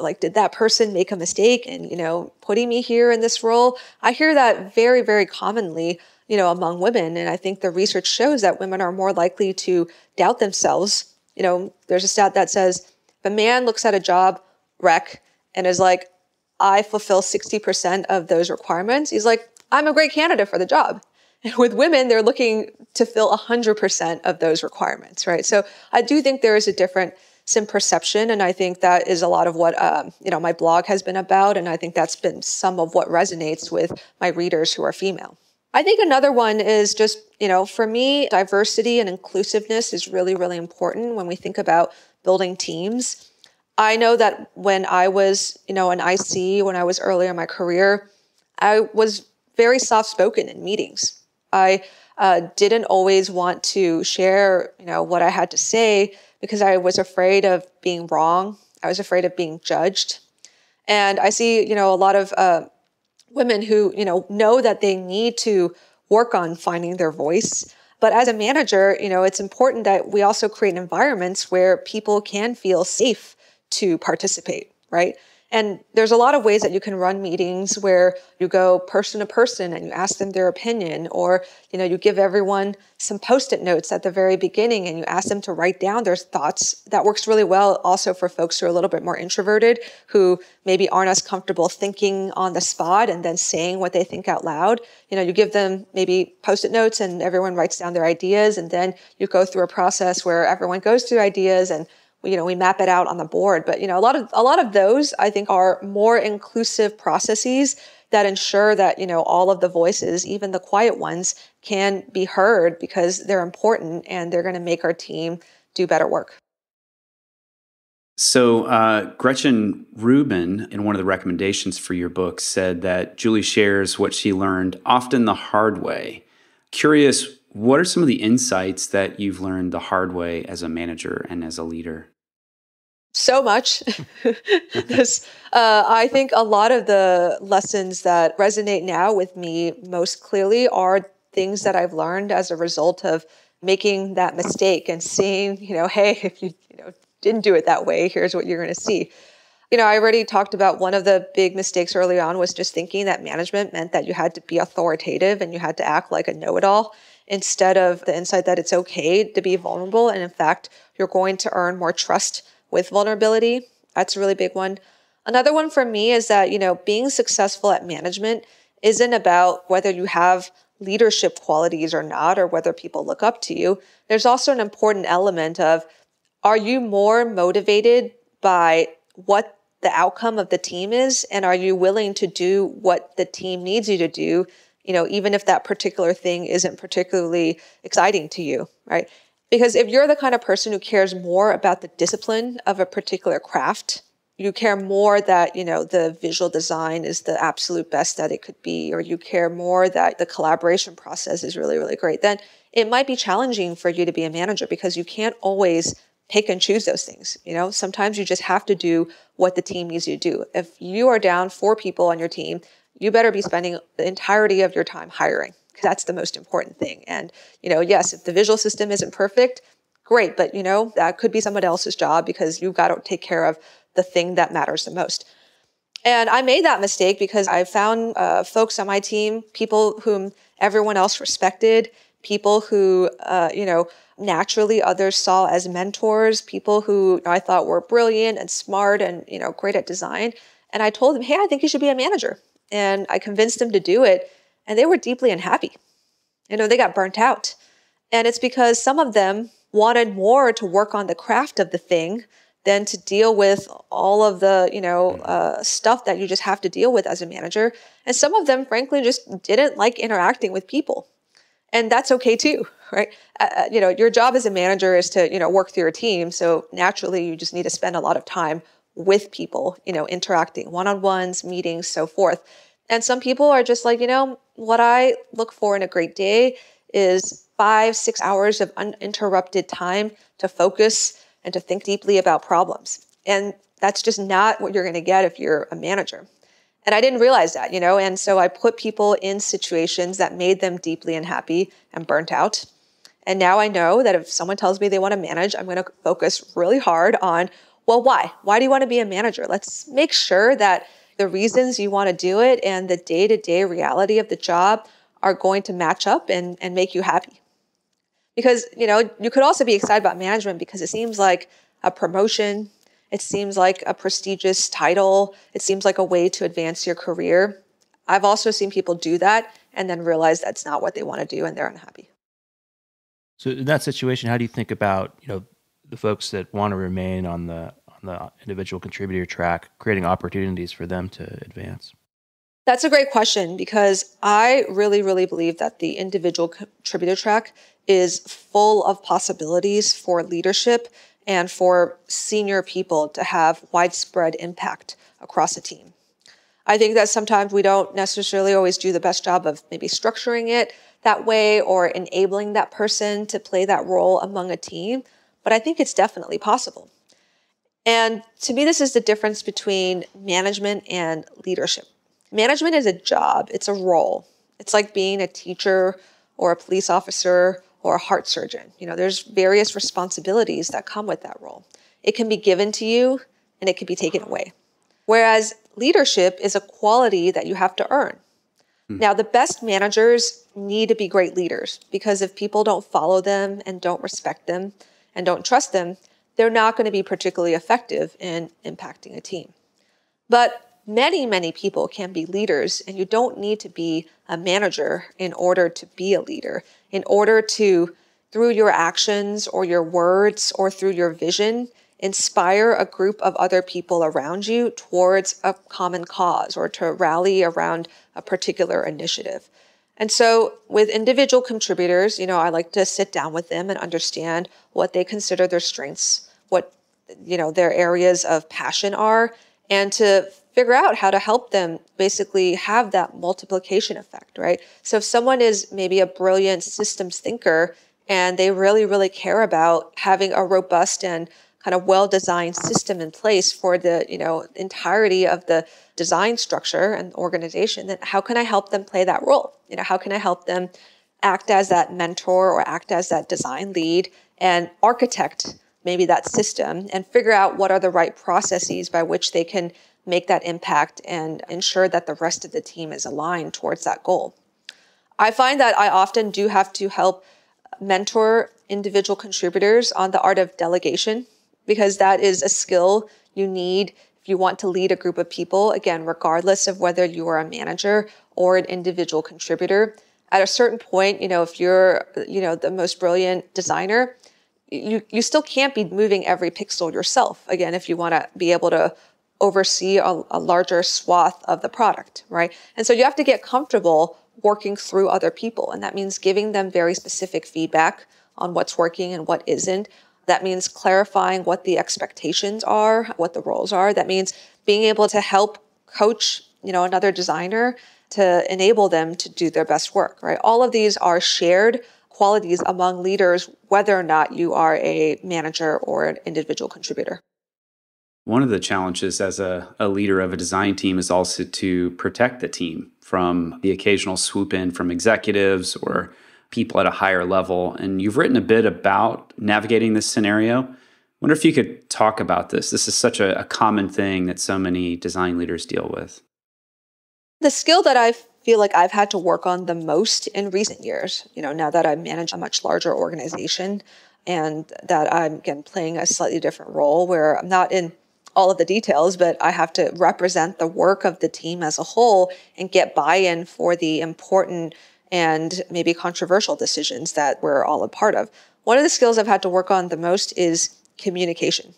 like, did that person make a mistake and, you know, putting me here in this role? I hear that very, very commonly you know, among women. And I think the research shows that women are more likely to doubt themselves. You know, there's a stat that says if a man looks at a job rec and is like, I fulfill 60% of those requirements, he's like, I'm a great candidate for the job. And with women, they're looking to fill 100% of those requirements, right? So I do think there is a different some perception, and I think that is a lot of what um, you know my blog has been about, and I think that's been some of what resonates with my readers who are female. I think another one is just, you know, for me, diversity and inclusiveness is really, really important when we think about building teams. I know that when I was, you know, an IC, when I was earlier in my career, I was very soft spoken in meetings. I uh, didn't always want to share, you know, what I had to say because I was afraid of being wrong. I was afraid of being judged. And I see, you know, a lot of uh, women who, you know, know that they need to work on finding their voice. But as a manager, you know, it's important that we also create environments where people can feel safe to participate, right? And there's a lot of ways that you can run meetings where you go person to person and you ask them their opinion, or you know, you give everyone some post-it notes at the very beginning and you ask them to write down their thoughts. That works really well also for folks who are a little bit more introverted, who maybe aren't as comfortable thinking on the spot and then saying what they think out loud. You know, you give them maybe post-it notes and everyone writes down their ideas, and then you go through a process where everyone goes through ideas and you know we map it out on the board. But you know a lot of a lot of those i think are more inclusive processes that ensure that you know all of the voices even the quiet ones can be heard because they're important and they're going to make our team do better work. So uh, gretchen rubin in one of the recommendations for your book said that julie shares what she learned often the hard way. Curious what are some of the insights that you've learned the hard way as a manager and as a leader so much. this, uh, I think a lot of the lessons that resonate now with me most clearly are things that I've learned as a result of making that mistake and seeing, you know, hey, if you, you know, didn't do it that way, here's what you're going to see. You know, I already talked about one of the big mistakes early on was just thinking that management meant that you had to be authoritative and you had to act like a know it all instead of the insight that it's okay to be vulnerable. And in fact, you're going to earn more trust with vulnerability. That's a really big one. Another one for me is that, you know, being successful at management isn't about whether you have leadership qualities or not, or whether people look up to you. There's also an important element of are you more motivated by what the outcome of the team is? And are you willing to do what the team needs you to do? You know, even if that particular thing isn't particularly exciting to you, right? Because if you're the kind of person who cares more about the discipline of a particular craft, you care more that, you know, the visual design is the absolute best that it could be, or you care more that the collaboration process is really, really great, then it might be challenging for you to be a manager because you can't always pick and choose those things. You know, sometimes you just have to do what the team needs you to do. If you are down four people on your team, you better be spending the entirety of your time hiring that's the most important thing. And, you know, yes, if the visual system isn't perfect, great, but, you know, that could be someone else's job because you've got to take care of the thing that matters the most. And I made that mistake because I found uh, folks on my team, people whom everyone else respected, people who, uh, you know, naturally others saw as mentors, people who I thought were brilliant and smart and, you know, great at design. And I told them, hey, I think you should be a manager. And I convinced them to do it and they were deeply unhappy. You know, they got burnt out. And it's because some of them wanted more to work on the craft of the thing than to deal with all of the, you know, uh, stuff that you just have to deal with as a manager. And some of them, frankly, just didn't like interacting with people. And that's okay too, right? Uh, uh you know, your job as a manager is to, you know, work through your team. So naturally, you just need to spend a lot of time with people, you know, interacting, one on ones, meetings, so forth. And some people are just like, you know, what I look for in a great day is five, six hours of uninterrupted time to focus and to think deeply about problems. And that's just not what you're going to get if you're a manager. And I didn't realize that, you know, and so I put people in situations that made them deeply unhappy and burnt out. And now I know that if someone tells me they want to manage, I'm going to focus really hard on, well, why? Why do you want to be a manager? Let's make sure that the reasons you want to do it and the day to day reality of the job are going to match up and, and make you happy. Because, you know, you could also be excited about management because it seems like a promotion. It seems like a prestigious title. It seems like a way to advance your career. I've also seen people do that and then realize that's not what they want to do and they're unhappy. So in that situation, how do you think about, you know, the folks that want to remain on the the individual contributor track, creating opportunities for them to advance? That's a great question because I really, really believe that the individual contributor track is full of possibilities for leadership and for senior people to have widespread impact across a team. I think that sometimes we don't necessarily always do the best job of maybe structuring it that way or enabling that person to play that role among a team, but I think it's definitely possible. And to me, this is the difference between management and leadership. Management is a job, it's a role. It's like being a teacher or a police officer or a heart surgeon. You know, there's various responsibilities that come with that role. It can be given to you and it can be taken away. Whereas leadership is a quality that you have to earn. Hmm. Now, the best managers need to be great leaders because if people don't follow them and don't respect them and don't trust them, they're not going to be particularly effective in impacting a team. But many, many people can be leaders, and you don't need to be a manager in order to be a leader, in order to, through your actions or your words or through your vision, inspire a group of other people around you towards a common cause or to rally around a particular initiative. And so with individual contributors, you know, I like to sit down with them and understand what they consider their strengths, you know, their areas of passion are, and to figure out how to help them basically have that multiplication effect, right? So if someone is maybe a brilliant systems thinker and they really, really care about having a robust and kind of well-designed system in place for the, you know, entirety of the design structure and organization, then how can I help them play that role? You know, how can I help them act as that mentor or act as that design lead and architect maybe that system and figure out what are the right processes by which they can make that impact and ensure that the rest of the team is aligned towards that goal. I find that I often do have to help mentor individual contributors on the art of delegation because that is a skill you need if you want to lead a group of people, again, regardless of whether you are a manager or an individual contributor. At a certain point, you know, if you're, you know, the most brilliant designer, you, you still can't be moving every pixel yourself. Again, if you want to be able to oversee a, a larger swath of the product, right? And so you have to get comfortable working through other people. And that means giving them very specific feedback on what's working and what isn't. That means clarifying what the expectations are, what the roles are. That means being able to help coach, you know, another designer to enable them to do their best work, right? All of these are shared qualities among leaders, whether or not you are a manager or an individual contributor. One of the challenges as a, a, leader of a design team is also to protect the team from the occasional swoop in from executives or people at a higher level. And you've written a bit about navigating this scenario. I wonder if you could talk about this. This is such a, a common thing that so many design leaders deal with. The skill that I feel like I've had to work on the most in recent years, you know, now that I manage a much larger organization and that I'm again playing a slightly different role where I'm not in all of the details, but I have to represent the work of the team as a whole and get buy in for the important and maybe controversial decisions that we're all a part of. One of the skills I've had to work on the most is communication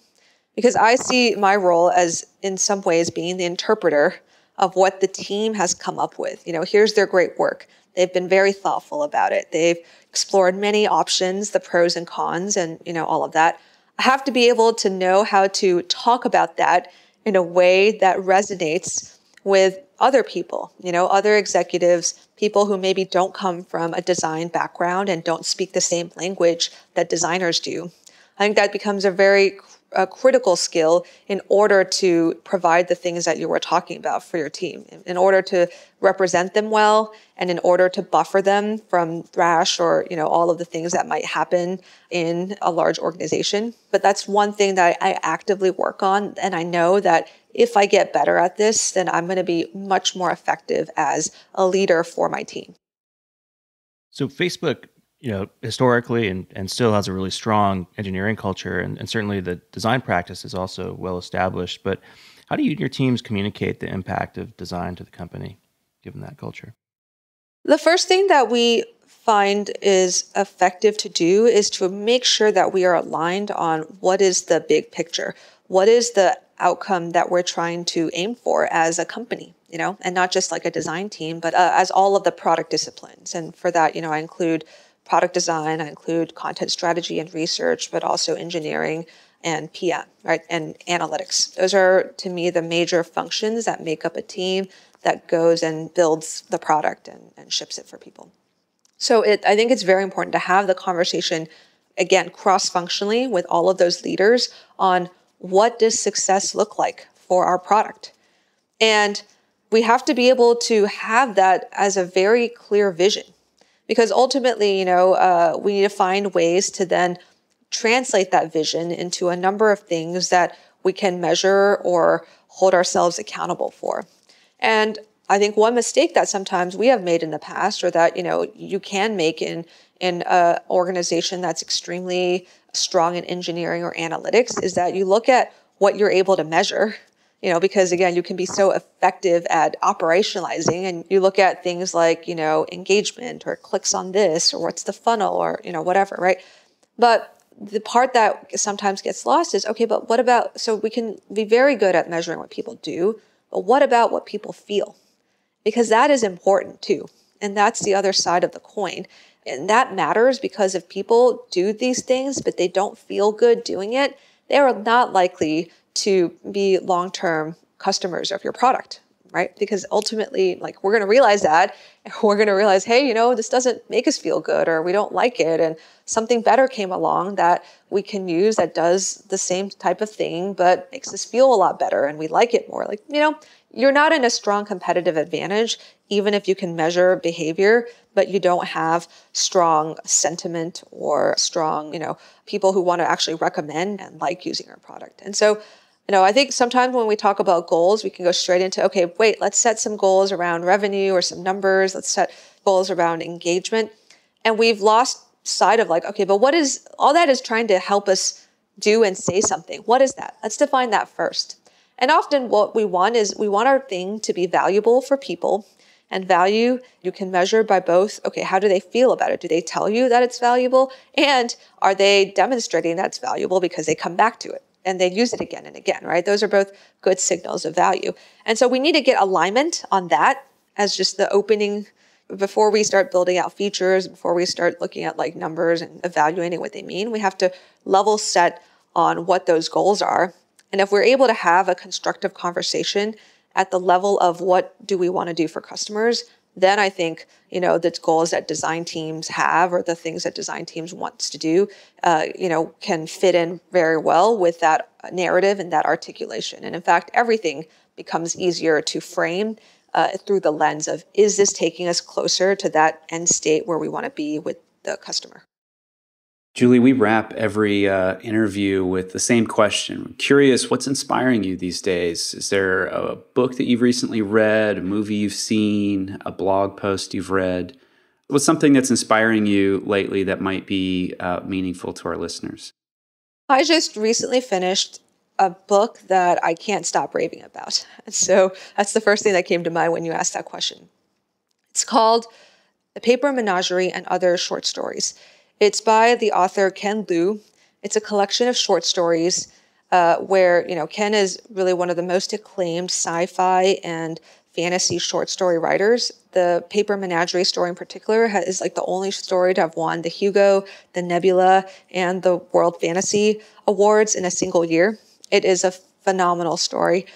because I see my role as, in some ways, being the interpreter of what the team has come up with. You know, here's their great work. They've been very thoughtful about it. They've explored many options, the pros and cons, and you know all of that. I have to be able to know how to talk about that in a way that resonates with other people, you know, other executives, people who maybe don't come from a design background and don't speak the same language that designers do. I think that becomes a very a critical skill in order to provide the things that you were talking about for your team, in order to represent them well, and in order to buffer them from thrash or you know all of the things that might happen in a large organization. But that's one thing that I actively work on, and I know that if I get better at this, then I'm going to be much more effective as a leader for my team. So Facebook you know, historically and, and still has a really strong engineering culture. And, and certainly the design practice is also well established. But how do you and your teams communicate the impact of design to the company, given that culture? The first thing that we find is effective to do is to make sure that we are aligned on what is the big picture. What is the outcome that we're trying to aim for as a company? you know, and not just like a design team, but uh, as all of the product disciplines. And for that, you know, I include product design, I include content strategy and research, but also engineering and PM, right? And analytics. Those are to me the major functions that make up a team that goes and builds the product and, and ships it for people. So it, I think it's very important to have the conversation again cross-functionally with all of those leaders on what does success look like for our product. And we have to be able to have that as a very clear vision because ultimately, you know, uh, we need to find ways to then translate that vision into a number of things that we can measure or hold ourselves accountable for. And I think one mistake that sometimes we have made in the past, or that you know you can make in in an organization that's extremely strong in engineering or analytics, is that you look at what you're able to measure you know because again you can be so effective at operationalizing and you look at things like you know engagement or clicks on this or what's the funnel or you know whatever right? But the part that sometimes gets lost is okay but what about so we can be very good at measuring what people do but what about what people feel? Because that is important too and that's the other side of the coin. And that matters because if people do these things but they don't feel good doing it they are not likely to be long term customers of your product, right? Because ultimately, like, we're going to realize that. We're going to realize, hey, you know, this doesn't make us feel good or we don't like it. And something better came along that we can use that does the same type of thing, but makes us feel a lot better and we like it more. Like, you know, you're not in a strong competitive advantage, even if you can measure behavior, but you don't have strong sentiment or strong, you know, people who want to actually recommend and like using your product. And so you know, I think sometimes when we talk about goals, we can go straight into, okay, wait, let's set some goals around revenue or some numbers. Let's set goals around engagement. And we've lost sight of like, okay, but what is all that is trying to help us do and say something? What is that? Let's define that first. And often what we want is we want our thing to be valuable for people. And value you can measure by both, okay, how do they feel about it? Do they tell you that it's valuable? And are they demonstrating that it's valuable because they come back to it? And they use it again and again, right? Those are both good signals of value. And so we need to get alignment on that as just the opening before we start building out features, before we start looking at like numbers and evaluating what they mean, we have to level set on what those goals are. And if we're able to have a constructive conversation at the level of what do we want to do for customers, then I think you know the goals that design teams have or the things that design teams wants to do, uh, you know, can fit in very well with that narrative and that articulation. And in fact, everything becomes easier to frame uh, through the lens of is this taking us closer to that end state where we want to be with the customer. Julie, we wrap every uh, interview with the same question. I'm curious, what's inspiring you these days? Is there a book that you've recently read, a movie you've seen, a blog post you've read? What's something that's inspiring you lately that might be uh, meaningful to our listeners? I just recently finished a book that I can't stop raving about. So that's the first thing that came to mind when you asked that question. It's called The Paper Menagerie and Other Short Stories. It's by the author Ken Liu. It's a collection of short stories uh, where, you know, Ken is really one of the most acclaimed sci fi and fantasy short story writers. The Paper Menagerie story in particular is like the only story to have won the Hugo, the Nebula, and the World Fantasy Awards in a single year. It is a phenomenal story.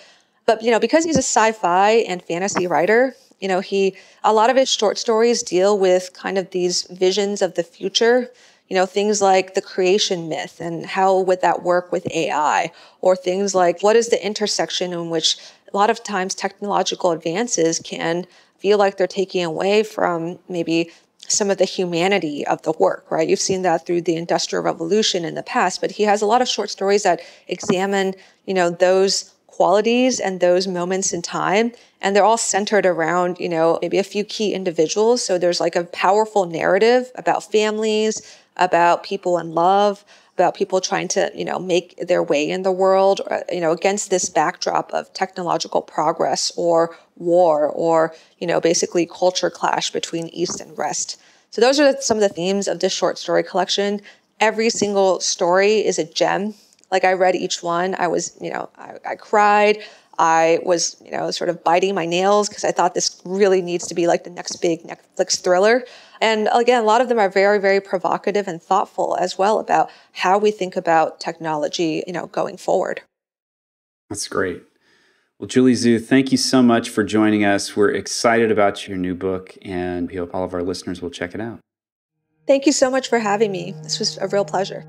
But, you know, because he's a sci fi and fantasy writer, you know, he, a lot of his short stories deal with kind of these visions of the future, you know, things like the creation myth and how would that work with AI, or things like what is the intersection in which a lot of times technological advances can feel like they're taking away from maybe some of the humanity of the work, right? You've seen that through the Industrial Revolution in the past, but he has a lot of short stories that examine, you know, those qualities and those moments in time. And they're all centered around, you know, maybe a few key individuals. So there's like a powerful narrative about families, about people in love, about people trying to, you know, make their way in the world, uh, you know, against this backdrop of technological progress or war or, you know, basically culture clash between East and West. So those are some of the themes of this short story collection. Every single story is a gem. Like I read each one, I was, you know, I, I cried. I was, you know, sort of biting my nails because I thought this really needs to be like the next big Netflix thriller. And again, a lot of them are very, very provocative and thoughtful as well about how we think about technology, you know, going forward. That's great. Well, Julie Zhuo, thank you so much for joining us. We're excited about your new book, and we hope all of our listeners will check it out. Thank you so much for having me. This was a real pleasure.